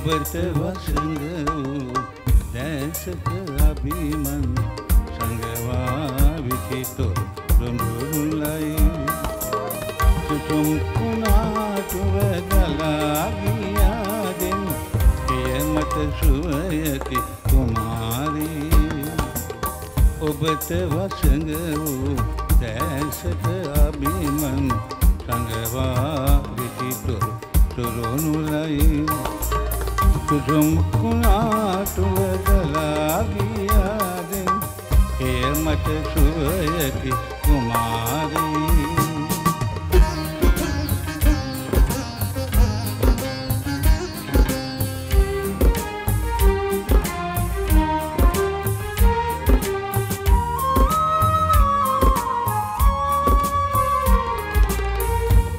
ඔබට වසඟ වූ දැසක අභිමන් සංගවා විකිතෝ රොඳුලයි තුතුම් කුණාටුව ගලා ගියාදෙන් එයමට සුවයකි කුමාරී. ඔබට වසඟ වූ දැසක අභිමන් සංගවා විකිතෝ තුරුණුලයි සුරුණුලයි සුසුම් කුණාටුව ගලාගියාදෙන් එය මට සුවයකි කුමාරී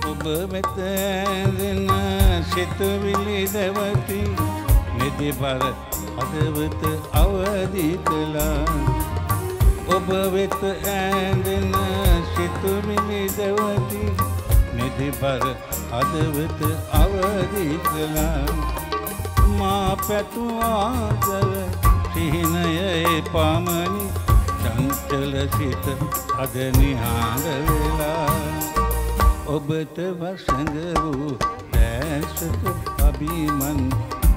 ඔබ වෙත ඇඳෙන සිතුවිලි දැවති නිදිබර හදවත අවදි කළා ඔබ වෙත ඇඳෙන සිතුවිලි දැවති නිදිබර හදවත අවදි කළා මා පැතුවාදව සිහිනයේ පමණි චංචල සිත අද නිහාඩ වෙලා. ඔබට වසඟ වූ දැසක අභිමන්.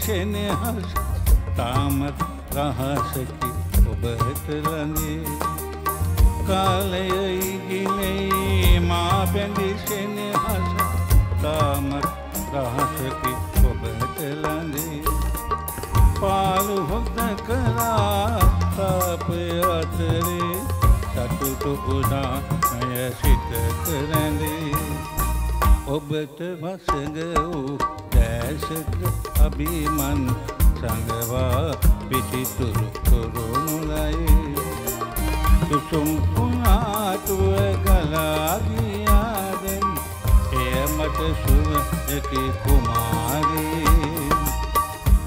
බැඳි සෙනෙහස් තාමත් රහසකි. ඔබට ළඟේ කාලය ඉගිලෙයි මා බැඳි සෙනෙහස් තාමත් රහසකි. ඔබට ළඟේ පාලු හොද කරා තාපය අතරේ සතුටු පුදා අය සිත කරැඳේ ඔබට වසඟ වූ දැසක අභිමන් සඟවා පිසිතුරු කොරුණුලයි සුසුම් පුනාටුව ගලාගියාදෙන් එය මට සුවයකි කුමාරී.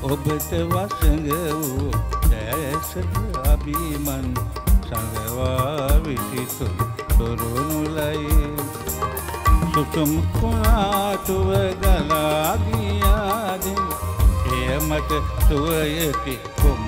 ඔබට වසඟ වූ දැසක අභිමන් සඟවා විසිතුරු කොරුණුලයි සුසුම් කුණාටුව ගලාගියාදෙන් එය මට සුවයකි කුම